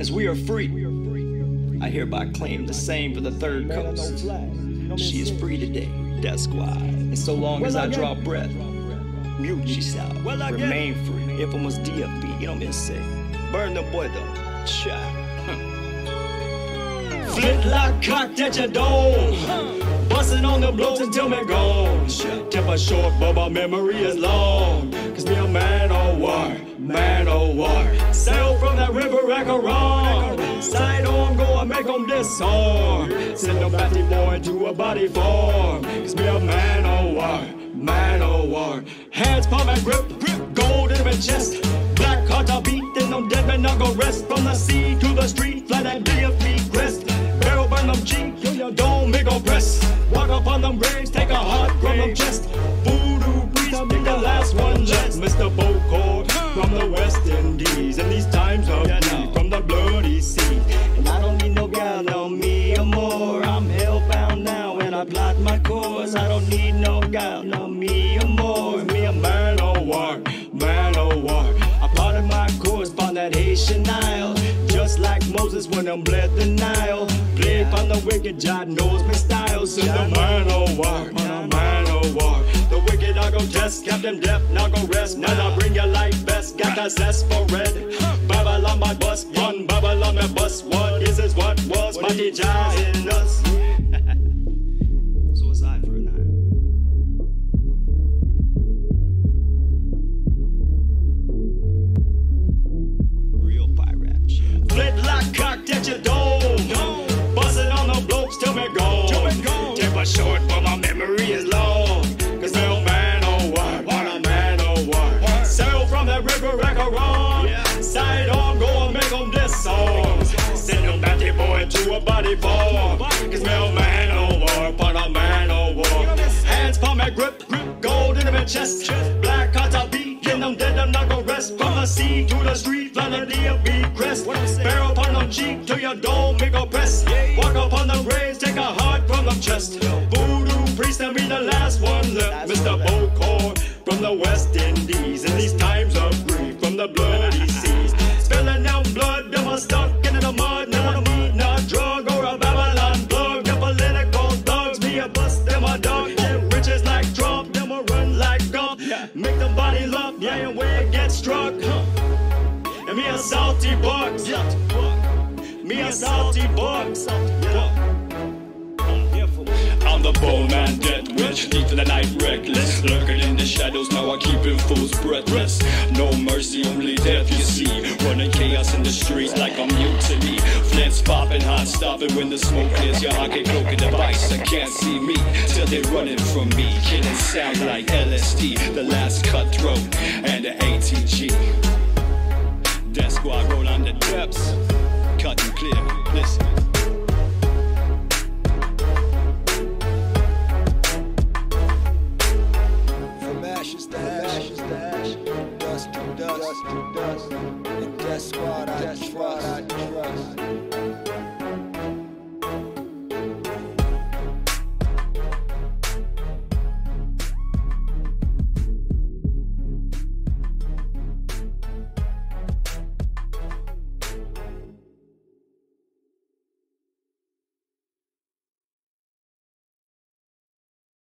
As we are free, I hereby claim the same for the third coast. She is free today, that's why. And so long as I draw breath, mute she shall remain free. If I must DFB, you know what I'm say? Burn the boy though. Cha. Flintlock cocked at your dome. Bustin' on the blokes until me gone. Tip a short, but my memory is long. That river Acheron. Side on, go and make them disarm. Send a batty boy into a body form. Cause me a man o' war, man o' war. Hands palm and grip, grip, gold in my chest. Black heart I beat, then them dead men not go rest. From the sea to the street, fly that DFB crest. Barrel burn them cheek, till your dome make go press. Walk up on them graves, take a heart from them chest. Voodoo priest, be the last one left. Mr. Bocor from the West Indies. And these times of gal no me or more. Me a man of war, man of war. I plotted my course upon that Haitian Nile. Just like Moses when them bled the Nile. Play from the wicked, God knows my style. So the man of war, man of war. The wicked I go test, Captain Death now go rest. Now I bring your life best, got that zest for red. Babylon my bus, one Babylon my bus. What is is what was, mighty Jah in us. At your dome. Bustin' on the blokes till me gone. Tip a short, but my memory is long. Cause no man or war, what a man or war. Sail from that river Acheron. Side on, go and make them this song. Send them batty boy to a body form. Cause no man or war, but a man or war. Hands palm and grip, grip, gold in my chest. Black hearts I beat, in them dead, I'm not gonna rest. From the sea to the street, fly the DFB crest. Barrel cheek to your dome, make a press. Walk up on them graves, take a heart from the chest. Voodoo priest, and be the last one left. Mr. Bocor from the West Indies. In these times of grief, from the bloody seas. Spilling out blood, them are stuck in the mud. None of me, not drug or a Babylon plug. The political thugs, me a bust, them a dog. Get riches like Trump, them a run like Gump. Make them body lump, yeah, and where it gets struck. And me a salty buck. Me a buck. I'm the bone man, death wish, deep in the night, reckless. Lurking in the shadows, now I keep in fools breathless. No mercy, only death you see. Running chaos in the streets like I'm mutiny. Flints popping, hot stopping when the smoke clears your hockey cloak and device. I can't see me till they're running from me. Killing sound like LSD, the last cutthroat, and the ashes to